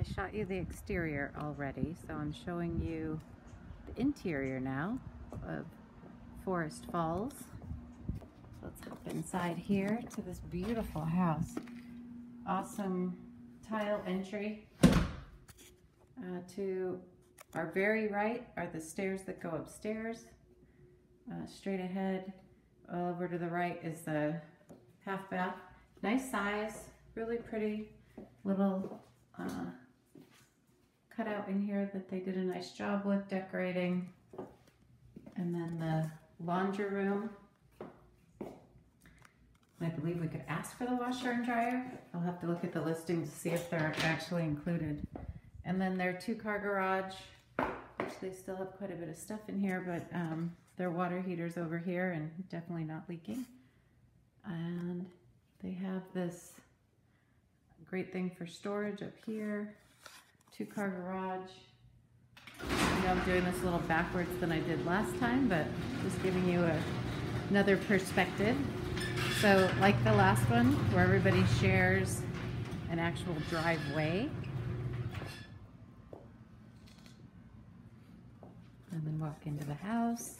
I shot you the exterior already, so I'm showing you the interior now of Forest Falls. Let's hop inside here to this beautiful house. Awesome tile entry. Uh, to our very right are the stairs that go upstairs. Uh, straight ahead, over to the right is the half bath. Nice size, really pretty little uh, cutout in here that they did a nice job with decorating. And then the laundry room. I believe we could ask for the washer and dryer. I'll have to look at the listing to see if they're actually included. And then their two car garage, which they still have quite a bit of stuff in here, but um, their water heater's over here and definitely not leaking. And they have this great thing for storage up here two car garage. I know I'm doing this a little backwards than I did last time, but just giving you a, another perspective. So like the last one, where everybody shares an actual driveway. And then walk into the house.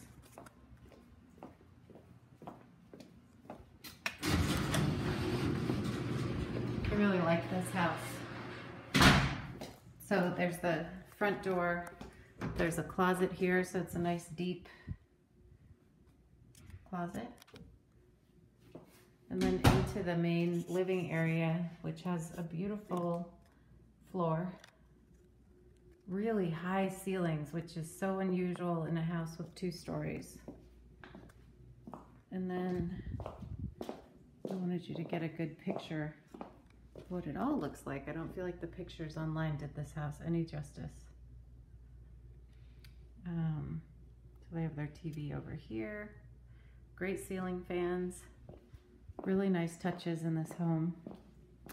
I really like this house. So there's the front door. There's a closet here, so it's a nice deep closet. And then into the main living area, which has a beautiful floor. Really high ceilings, which is so unusual in a house with two stories. And then I wanted you to get a good picture what it all looks like. I don't feel like the pictures online did this house any justice. Um, so they have their TV over here. Great ceiling fans. Really nice touches in this home.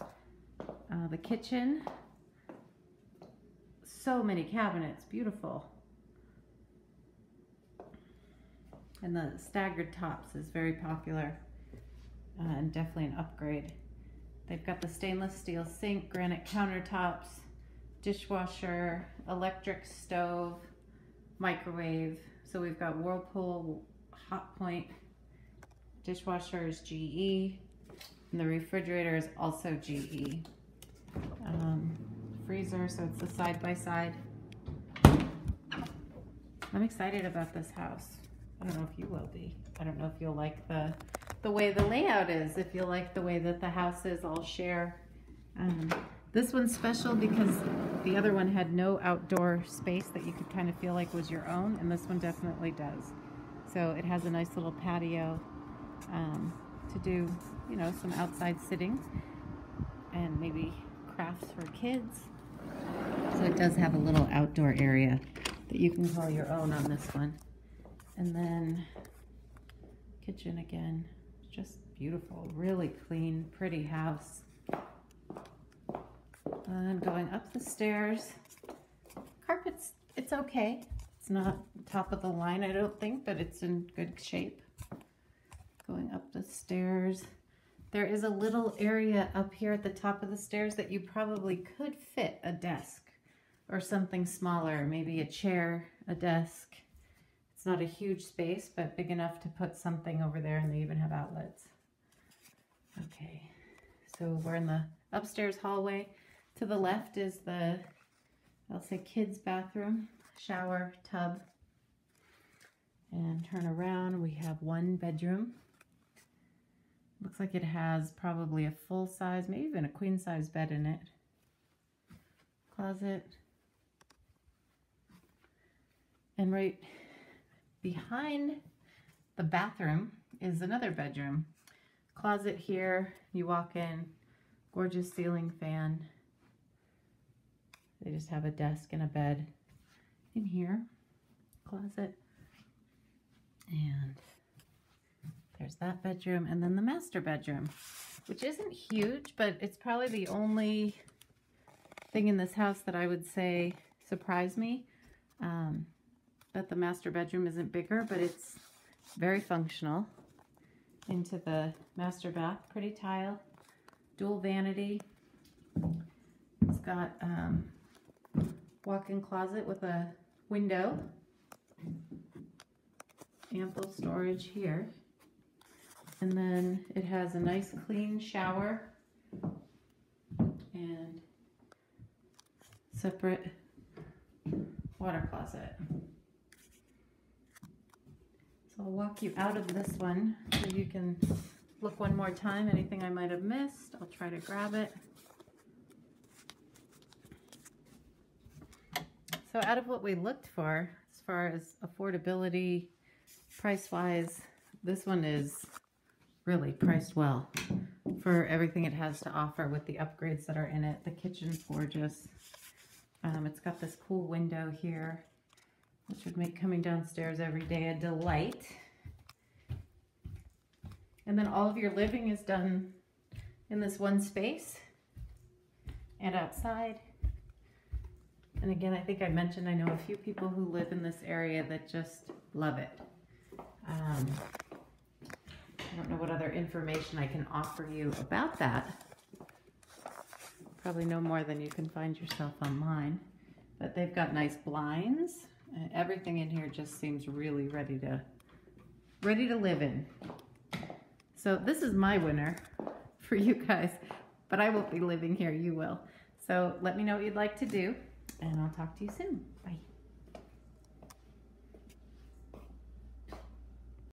Uh, the kitchen. So many cabinets. Beautiful. And the staggered tops is very popular uh, and definitely an upgrade. They've got the stainless steel sink, granite countertops, dishwasher, electric stove, microwave. So we've got Whirlpool, Hotpoint, dishwasher is GE, and the refrigerator is also GE. Um, freezer, so it's the side-by-side. -side. I'm excited about this house. I don't know if you will be. I don't know if you'll like the the way the layout is, if you like the way that the house is, I'll share. Um, this one's special because the other one had no outdoor space that you could kind of feel like was your own, and this one definitely does. So it has a nice little patio um, to do, you know, some outside sitting and maybe crafts for kids. So it does have a little outdoor area that you can call your own on this one. And then kitchen again just beautiful, really clean, pretty house. And going up the stairs. Carpet's, it's okay. It's not top of the line, I don't think, but it's in good shape. Going up the stairs. There is a little area up here at the top of the stairs that you probably could fit a desk or something smaller, maybe a chair, a desk. Not a huge space, but big enough to put something over there and they even have outlets. Okay, so we're in the upstairs hallway. To the left is the, I'll say kids bathroom, shower, tub. And turn around, we have one bedroom. Looks like it has probably a full size, maybe even a queen size bed in it. Closet. And right behind the bathroom is another bedroom closet here. You walk in, gorgeous ceiling fan. They just have a desk and a bed in here, closet. And there's that bedroom. And then the master bedroom, which isn't huge, but it's probably the only thing in this house that I would say surprised me. Um, that the master bedroom isn't bigger, but it's very functional into the master bath. Pretty tile, dual vanity. It's got um, walk-in closet with a window. Ample storage here. And then it has a nice clean shower and separate water closet. So I'll walk you out of this one so you can look one more time. Anything I might have missed, I'll try to grab it. So out of what we looked for, as far as affordability, price-wise, this one is really priced well for everything it has to offer with the upgrades that are in it. The kitchen's gorgeous. Um, it's got this cool window here, which would make coming downstairs every day a delight. And then all of your living is done in this one space and outside. And again, I think I mentioned I know a few people who live in this area that just love it. Um, I don't know what other information I can offer you about that. Probably no more than you can find yourself online. But they've got nice blinds. Everything in here just seems really ready to ready to live in. So this is my winner for you guys, but I won't be living here, you will. So let me know what you'd like to do and I'll talk to you soon. Bye.